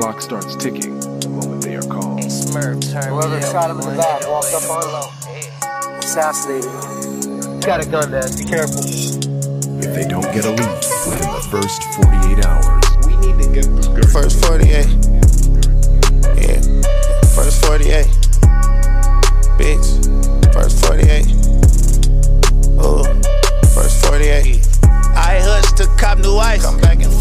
clock starts ticking the moment they are called. Whoever shot him in the back walked up on him, assassinated him. Got a gun, man. Be careful. If they don't get a lead within the first 48 hours, We need to get this girl. First 48. Yeah. First 48. Bitch. First 48. Oh. First 48. I hushed to cop new ice. Come back in 48. Yeah.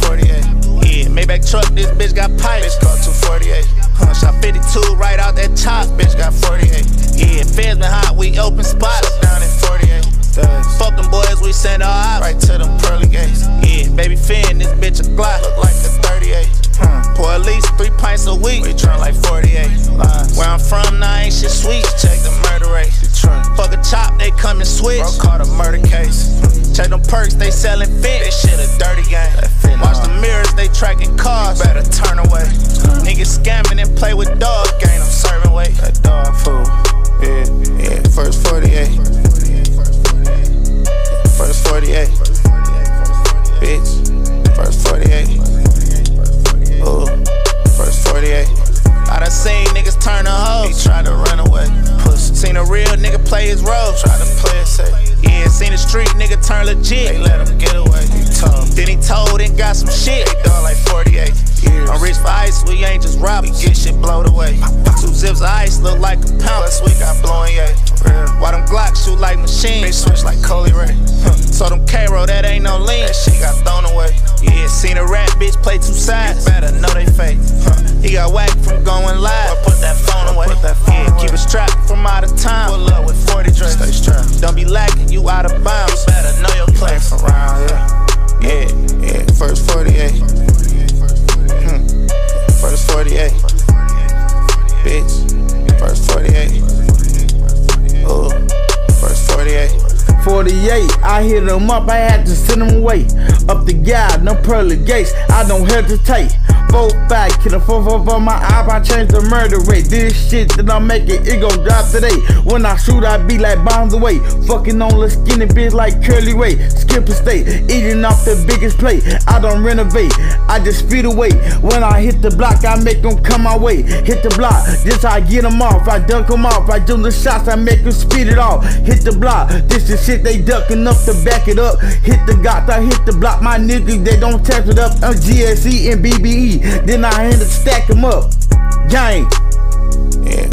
Maybach truck, this bitch got pipes. Bitch caught 248. Huh, shot 52 right out that top. Bitch got 48. Yeah. Feds been hot, we open spots. Down in 48. Thugs. Fuck them boys, we send our ops. Right to them pearly gates. Yeah, baby Finn, this bitch a Glock. Look like a 38. Hmm. Pour at least three pints a week. We drunk like 48. Lines. Where I'm from, now ain't shit sweet. Check the murder rate. Detroit. Fuck a chop, they come and switch. Bro, caught a murder case. Check them perks, they selling fit. With. Gang, I'm serving weight. That dog food. Yeah, yeah. First 48. First 48. Bitch. First 48. Ooh. First 48. I done seen niggas turn a hoe. He tried to run away. Pussy. Seen a real nigga play his role. Tried to play it safe. Yeah, seen a street nigga turn legit. They let him get away. He told. Then he told and got some shit. Away. Two zips of ice look like a pound. Plus we got blowing yeah. Why them Glocks shoot like machines? They switch like Coley Ray. Huh. So them K-Roll, that ain't no lean. That shit got thrown away. Yeah, seen a rat bitch play two sides. You better know they fake. Huh. He got whacked from going live. Boy, put that phone away. Put that phone yeah, away. keep it strapped from out of town. Pull up with 40 drinks. Stay strapped. Don't be lacking, you out of bounds. I hit them up, I had to send them away. Up the yard, no pearly gates, I don't hesitate. Four five, kill a four four my eye, I change the murder rate. This shit that I'm making, it gon' drop today. When I shoot, I be like bombs away. Fucking on the skinny bitch like Curly Ray. Skip a state, eating off the biggest plate. I don't renovate, I just speed away. When I hit the block, I make them come my way. Hit the block, this I get them off. I dunk them off, I do the shots, I make them speed it off. Hit the block, this is shit they ducking up to back it up. Hit the got, I hit the block, my niggas, they don't tap it up. I'm GSE and BBE. Then I hand it stack them up. Gang. Yeah,